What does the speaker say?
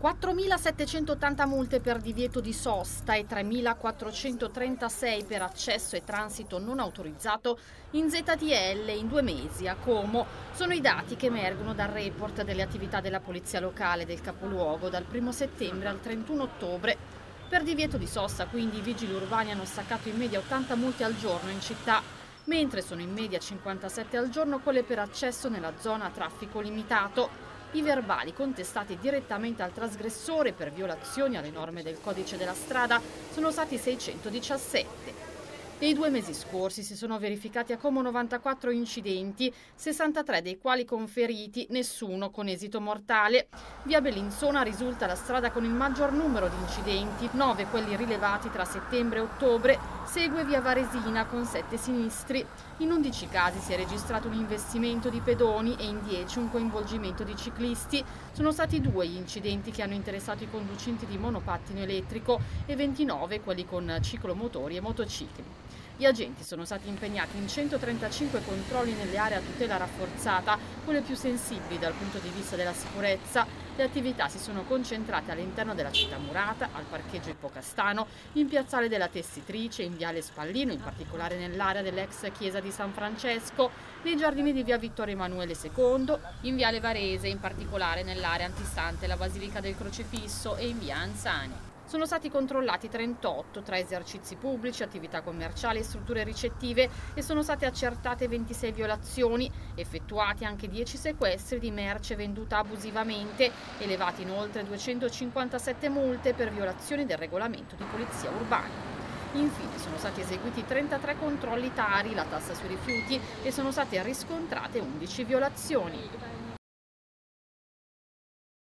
4.780 multe per divieto di sosta e 3.436 per accesso e transito non autorizzato in ZTL in due mesi a Como. Sono i dati che emergono dal report delle attività della Polizia Locale del capoluogo dal 1 settembre al 31 ottobre. Per divieto di sosta quindi i vigili urbani hanno staccato in media 80 multe al giorno in città, mentre sono in media 57 al giorno quelle per accesso nella zona a traffico limitato. I verbali contestati direttamente al trasgressore per violazioni alle norme del codice della strada sono stati 617. Nei due mesi scorsi si sono verificati a Como 94 incidenti, 63 dei quali con feriti, nessuno con esito mortale. Via Bellinzona risulta la strada con il maggior numero di incidenti, 9 quelli rilevati tra settembre e ottobre, segue via Varesina con 7 sinistri. In 11 casi si è registrato un investimento di pedoni e in 10 un coinvolgimento di ciclisti. Sono stati due gli incidenti che hanno interessato i conducenti di monopattino elettrico e 29 quelli con ciclomotori e motocicli. Gli agenti sono stati impegnati in 135 controlli nelle aree a tutela rafforzata, quelle più sensibili dal punto di vista della sicurezza. Le attività si sono concentrate all'interno della città murata, al parcheggio Ippocastano, in piazzale della Tessitrice, in viale Spallino, in particolare nell'area dell'ex chiesa di San Francesco, nei giardini di via Vittorio Emanuele II, in viale Varese, in particolare nell'area antistante la Basilica del Crocifisso e in via Anzani. Sono stati controllati 38 tra esercizi pubblici, attività commerciali e strutture ricettive e sono state accertate 26 violazioni, effettuati anche 10 sequestri di merce venduta abusivamente, elevati inoltre 257 multe per violazioni del regolamento di polizia urbana. Infine sono stati eseguiti 33 controlli tari, la tassa sui rifiuti e sono state riscontrate 11 violazioni.